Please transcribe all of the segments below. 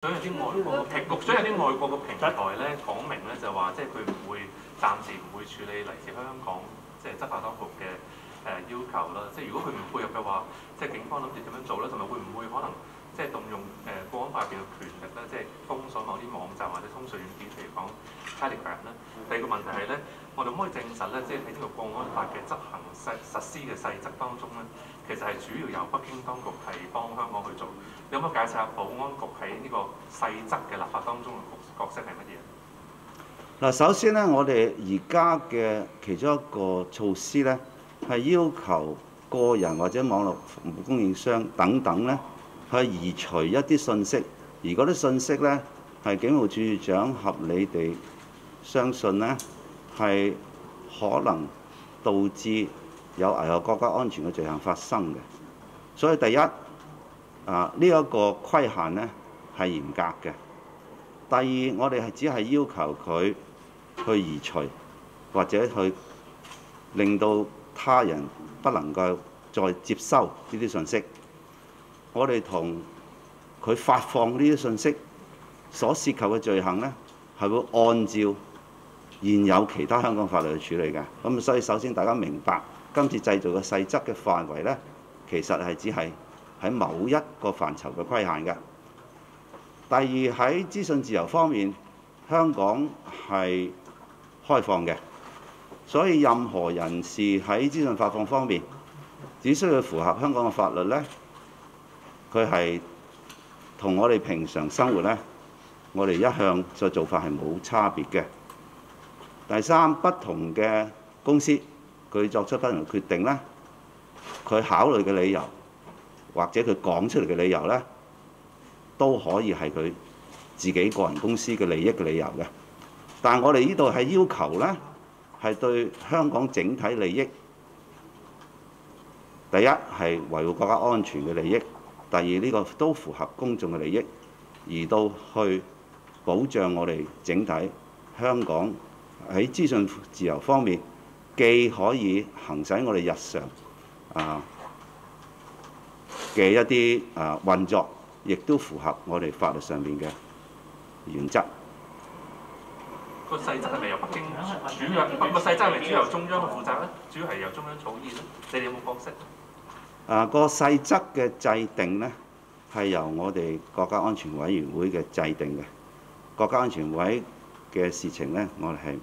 所以有啲外國嘅平，局長有啲外國嘅平台咧講明咧就話，即係佢唔會暫時唔會處理嚟自香港即係執法當局嘅誒、要求啦。即係如果佢唔配合嘅話，即係警方諗住點樣做咧？同埋會唔會可能即係動用誒、國安法入邊嘅權力咧，即係封鎖某啲網站或者通訊軟件，譬如講 Telegram 咧？第二個問題係咧， 我哋可唔可以證實咧，即係喺呢個國安法嘅執行細實施嘅細則當中咧，其實係主要由北京當局係幫香港去做。你可唔可以解釋下保安局喺呢個細則嘅立法當中嘅角色係乜嘢？嗱，首先咧，我哋而家嘅其中一個措施咧，係要求個人或者網絡服務供應商等等咧，去移除一啲信息，而嗰啲信息咧係警務處處長合理地相信咧係可能導致有危害國家安全嘅罪行發生嘅。所以第一啊，呢、一個規限咧係嚴格嘅。第二，我哋係只係要求佢去移除，或者去令到他人不能夠再接收呢啲信息。我哋同佢發放呢啲信息所涉及嘅罪行呢，係會按照現有其他香港法律去處理嘅。咁所以首先大家明白，今次製造嘅細則嘅範圍呢，其實係只係喺某一個範疇嘅規限嘅。第二喺資訊自由方面，香港係開放嘅，所以任何人士喺資訊發放方面，只需要符合香港嘅法律呢，佢係同我哋平常生活呢，我哋一向嘅做法係冇差別嘅。第三，不同嘅公司佢作出不同嘅決定呢，佢考慮嘅理由或者佢講出嚟嘅理由呢，都可以係佢自己個人公司嘅利益嘅理由嘅。但我哋呢度係要求呢，係對香港整體利益，第一係維護國家安全嘅利益，第二呢個都符合公眾嘅利益，而到去保障我哋整體香港喺資訊自由方面，既可以行使我哋日常啊嘅一啲啊運作。亦都符合我哋法律上面嘅原則。個細則係咪由北京主要？個細則係咪主要由中央去負責咧？主要係由中央草擬咧？你哋有冇角色？啊，個細則嘅制定咧，係由我哋國家安全委員會嘅制定嘅。國家安全委嘅事情呢，我哋係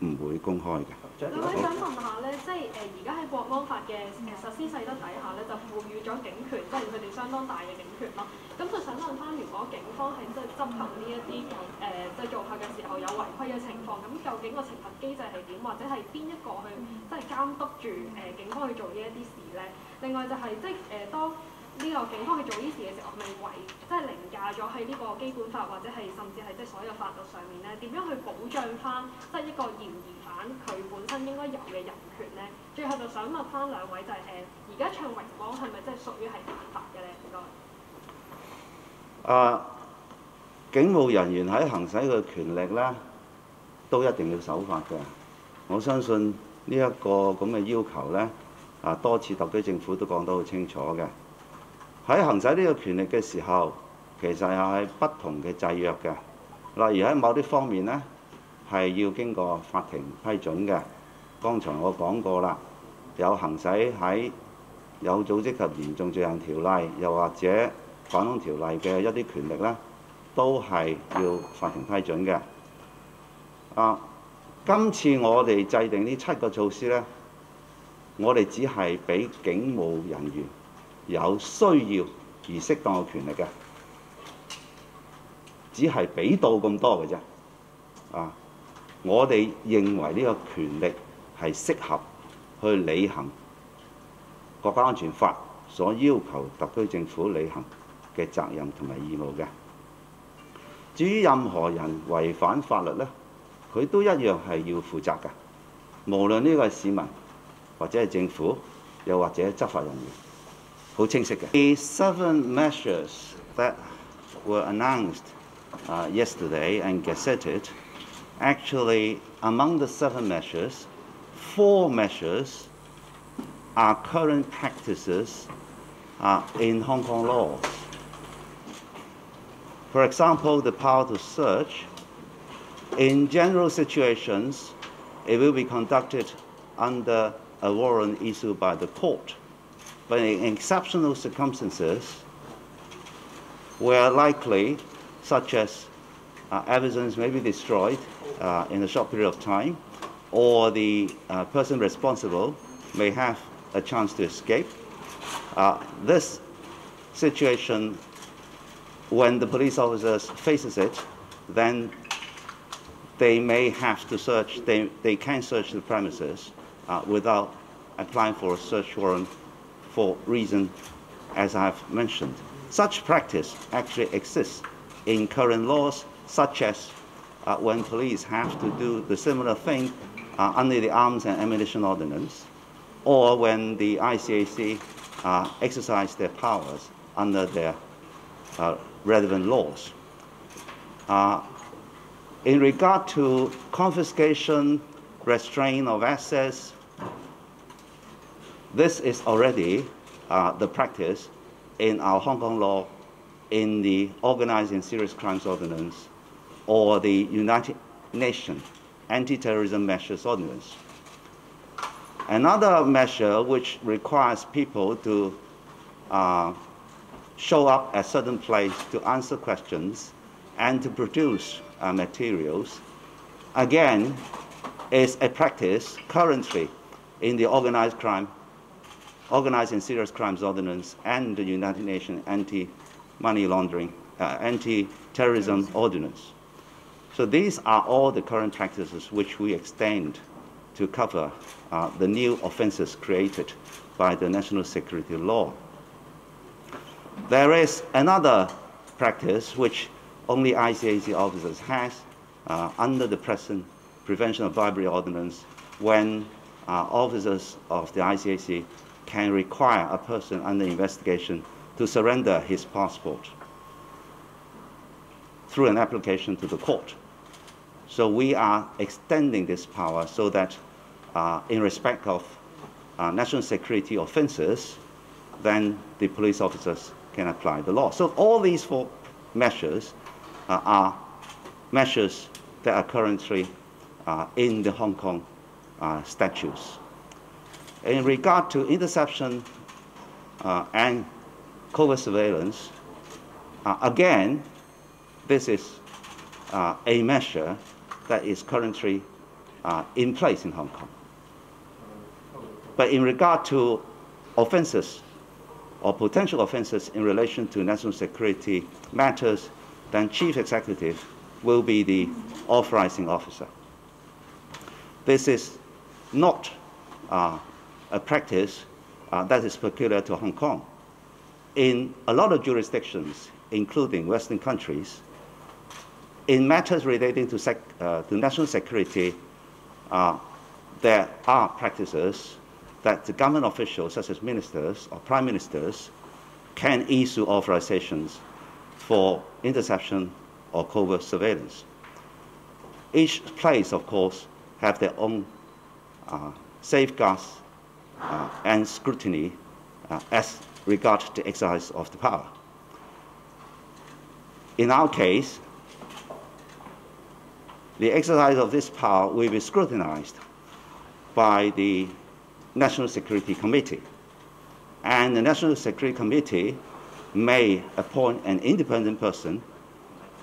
唔會公開嘅。兩位想問下咧，即係誒而家喺國安法嘅誒實施細則底下咧，就賦予咗警權，即係佢哋相當大嘅警權咯。咁就想問翻，如果警方係即係執行呢一啲誒即係做法嘅時候有違規嘅情況，咁究竟個懲罰機制係點，或者係邊一個去即係監督住誒警方去做呢一啲事咧？另外就係即係誒當 呢個警方去做呢事嘅時候，係咪違即係凌駕咗喺呢個基本法或者係甚至係即係所有法律上面咧？點樣去保障翻即係一個嫌疑犯佢本身應該有嘅人權咧？最後就想問翻兩位就係誒，而家唱榮光係咪即係屬於係犯法嘅咧？唔該。啊，警務人員喺行使嘅權力呢，都一定要守法嘅。我相信呢一個咁嘅要求呢，啊多次特區政府都講得好清楚嘅。喺行使呢個權力嘅時候，其實又係不同嘅制約嘅。例如喺某啲方面呢，係要經過法庭批准嘅。剛才我講過啦，有行使喺有組織及嚴重罪行條例，又或者反恐條例嘅一啲權力呢，都係要法庭批准嘅。啊，今次我哋制定呢七個措施呢，我哋只係俾警務人員有需要而適當嘅權力嘅，只係俾到咁多嘅啫。啊，我哋認為呢個權力係適合去履行國家安全法所要求特區政府履行嘅責任同埋義務嘅。至於任何人違反法律呢，佢都一樣係要負責㗎。無論呢個係市民或者係政府，又或者執法人員，好清晰嘅。The seven measures that were announced uh, yesterday and gazetted, actually among the seven measures, four measures are current practices uh, in Hong Kong law. For example, the power to search. In general situations, it will be conducted under a warrant issued by the court. But in exceptional circumstances, where likely, such as uh, evidence may be destroyed uh, in a short period of time, or the uh, person responsible may have a chance to escape. Uh, this situation, when the police officers faces it, then they may have to search, they, they can search the premises uh, without applying for a search warrant for reason as I have mentioned. Such practice actually exists in current laws, such as uh, when police have to do the similar thing uh, under the Arms and Ammunition Ordinance, or when the ICAC uh, exercise their powers under their uh, relevant laws. Uh, in regard to confiscation, restraint of assets, this is already uh, the practice in our Hong Kong law in the Organized and Serious Crimes Ordinance or the United Nations Anti-Terrorism Measures Ordinance. Another measure which requires people to uh, show up at certain place to answer questions and to produce uh, materials, again, is a practice currently in the organized crime, organized and serious crimes ordinance and the United Nations anti-money laundering, uh, anti-terrorism ordinance. So these are all the current practices which we extend to cover uh, the new offenses created by the national security law. There is another practice which only ICAC officers has uh, under the present Prevention of Bribery Ordinance when uh, officers of the ICAC can require a person under investigation to surrender his passport through an application to the court. So we are extending this power so that uh, in respect of uh, national security offenses, then the police officers can apply the law. So all these four measures uh, are measures that are currently uh, in the Hong Kong uh, statutes. In regard to interception uh, and covert surveillance, again, this is a measure that is currently uh, in place in Hong Kong. But in regard to offenses or potential offenses in relation to national security matters, then chief executive will be the authorizing officer. This is not uh, a practice uh, that is peculiar to Hong Kong. In a lot of jurisdictions, including Western countries, in matters relating to, sec, uh, to national security, uh, there are practices that the government officials, such as ministers or prime ministers, can issue authorizations for interception or covert surveillance. Each place, of course, have their own uh, safeguards and scrutiny uh, as regard the exercise of the power. In our case, the exercise of this power will be scrutinized by the National Security Committee. And the National Security Committee may appoint an independent person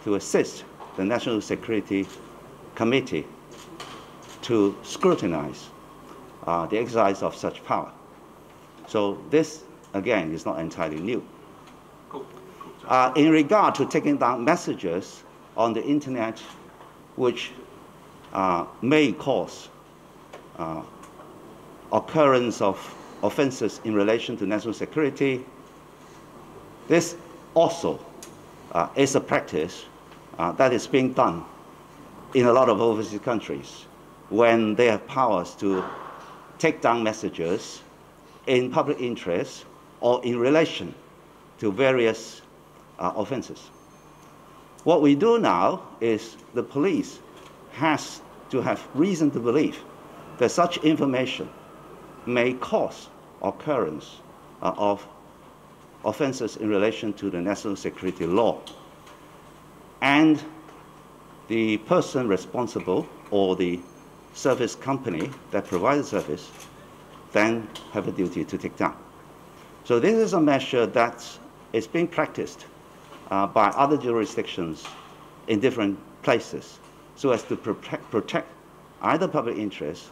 to assist the National Security Committee to scrutinize uh, the exercise of such power. So this, again, is not entirely new. Uh, in regard to taking down messages on the internet which uh, may cause uh, occurrence of offenses in relation to national security. This also uh, is a practice uh, that is being done in a lot of overseas countries when they have powers to take down messages in public interest or in relation to various uh, offenses. What we do now is the police has to have reason to believe that such information may cause occurrence uh, of offenses in relation to the national security law. and the person responsible or the service company that provides service then have a duty to take down. So this is a measure that is being practiced uh, by other jurisdictions in different places so as to protect, protect either public interest,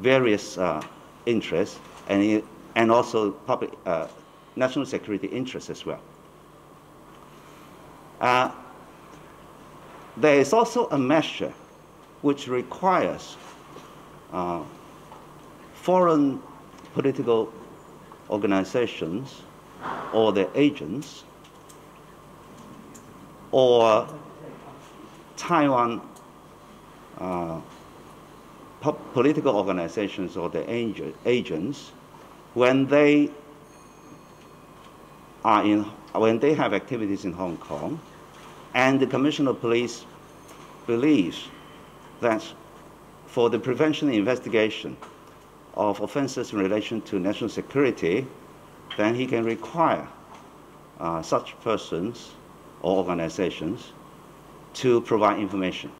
various uh, interests, and, and also public, uh, national security interests as well. Uh, there is also a measure which requires uh, foreign political organizations or their agents or Taiwan uh, po- political organizations or their ag- agents when they are in when they have activities in Hong Kong and the Commissioner of Police believes that for the prevention and investigation of offenses in relation to national security, then he can require uh, such persons or organizations to provide information.